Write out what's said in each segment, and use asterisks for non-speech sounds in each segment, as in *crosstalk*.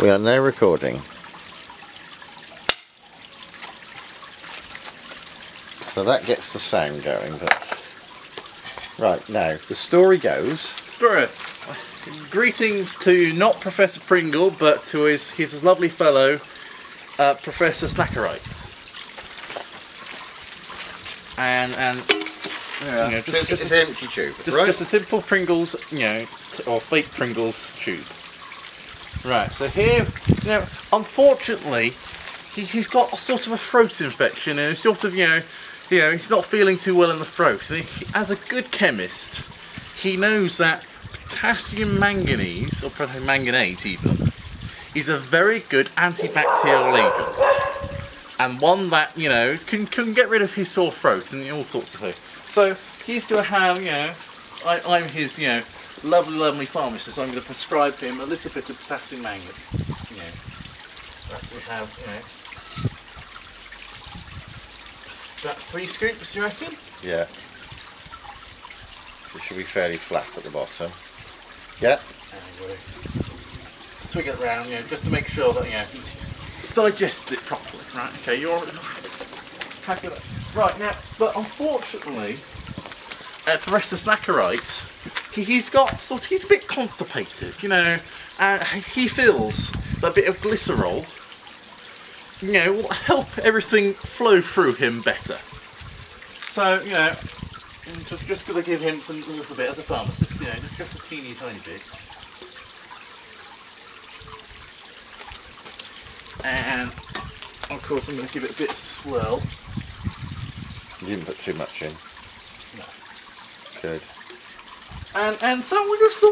We are now recording. So that gets the sound going, but... Right, now, the story goes... Story. Greetings to not Professor Pringle, but to his, his lovely fellow, uh, Professor Snackerite. And, and Yeah, You know, just- it's, just it's a- an empty tube, just, right? just a simple Pringles, you know, t- or fake Pringles tube. Right, so here, you know, unfortunately, he, he's got a sort of a throat infection and it's sort of, you know, you know, he's not feeling too well in the throat. He- as a good chemist, he knows that potassium manganese, or potassium manganate even, is a very good antibacterial agent. And one that, you know, can, can get rid of his sore throat and all sorts of things. So he's going to have, you know, I, I'm his, you know, lovely, lovely pharmacist. I'm going to prescribe him a little bit of potassium manganate. You know, that's we have, you know, about three scoops, you reckon? Yeah. It should be fairly flat at the bottom. Yeah. And we'll swig it around, you know, just to make sure that, you know, he's digested it properly. Right, okay, you're. Right, now, but unfortunately, uh, Professor Snackerite, he, he's got sort of, he's a bit constipated, you know, and he feels that a bit of glycerol, you know, will help everything flow through him better. So, you know, just, just going to give him some little bit as a pharmacist, you know, just, just a teeny tiny bit. And of course, I'm going to give it a bit of swirl. You didn't put too much in. Good. And and so we just the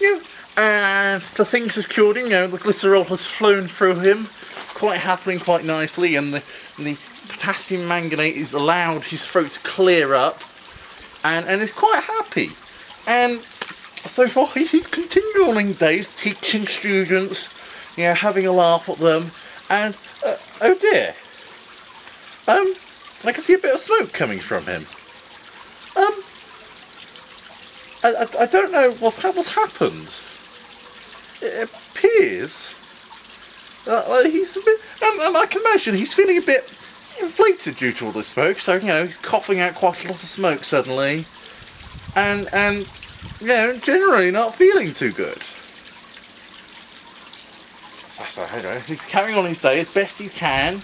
know, and the things have cured you know, the glycerol has flown through him quite happily and quite nicely and the the potassium manganate has allowed his throat to clear up and, and he's quite happy. And so far *laughs* he's continuing days teaching students, you know, having a laugh at them and uh, oh dear. Um I can see a bit of smoke coming from him. Um I, I, I don't know what's, ha- what's happened. It appears uh, he's a bit. Um, um, I can imagine he's feeling a bit inflated due to all this smoke. So you know he's coughing out quite a lot of smoke suddenly, and and you know generally not feeling too good. So, so you know he's carrying on his day as best he can,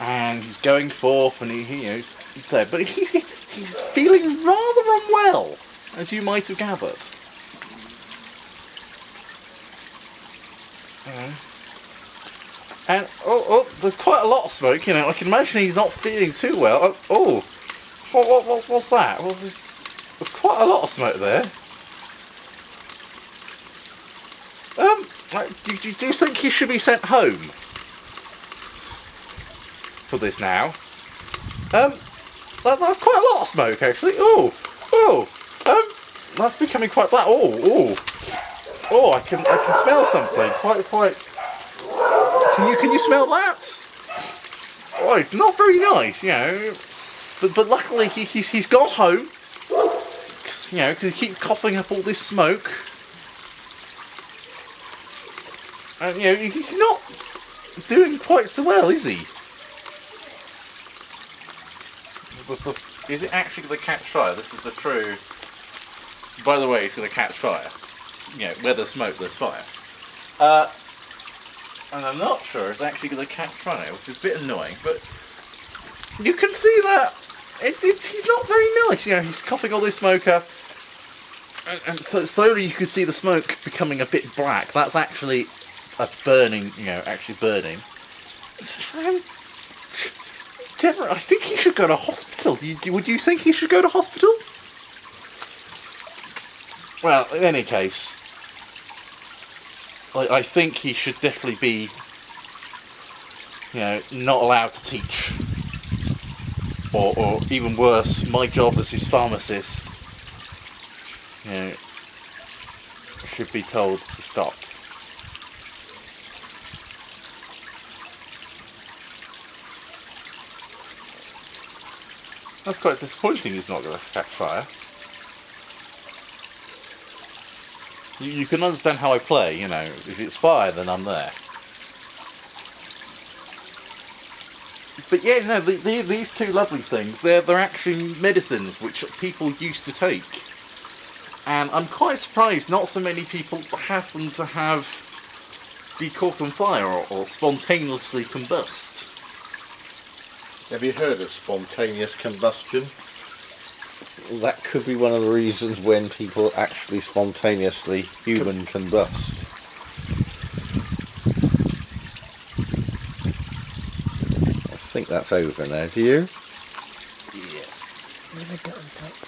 and he's going forth, and he, he you know he's, he's there, but he's *laughs* he's feeling rather unwell, as you might have gathered. Uh, And oh, oh, there's quite a lot of smoke. You know, I can imagine he's not feeling too well. Oh, oh what, what, what, what's that? Well, there's, there's quite a lot of smoke there. Um, uh, do, do, do you think he should be sent home for this now? Um, that, that's quite a lot of smoke actually. Oh, oh, that's becoming quite black. Oh, oh, oh, I can, I can smell something. Quite, quite. Can you, can you smell that? Oh, it's not very nice, you know. But, but luckily he, he's, he's got home. You know, because he keeps coughing up all this smoke. And, you know, he's not doing quite so well, is he? Is it actually the catch fire? This is the true. By the way, it's going to catch fire. You know, where there's smoke, there's fire. Uh, and I'm not sure it's actually going to catch fire, which is a bit annoying. But you can see that it, it's he's not very nice. You know, he's coughing all this smoke up, and, and so slowly you can see the smoke becoming a bit black. That's actually a burning. You know, actually burning. General, I think he should go to hospital. You, would you think he should go to hospital? Well, in any case, I, I think he should definitely be, you know, not allowed to teach. Or, or even worse, my job as his pharmacist, you know, should be told to stop. That's quite disappointing he's not going to catch fire. You, can understand how I play, you know. If it's fire, then I'm there. But yeah, no, the, the, these two lovely things, they're, they're actually medicines which people used to take. And I'm quite surprised not so many people happen to have be caught on fire or, or spontaneously combust. Have you heard of spontaneous combustion? That could be one of the reasons when people actually spontaneously human combust. I think that's over now, do you? Yes. Leave a dot on top.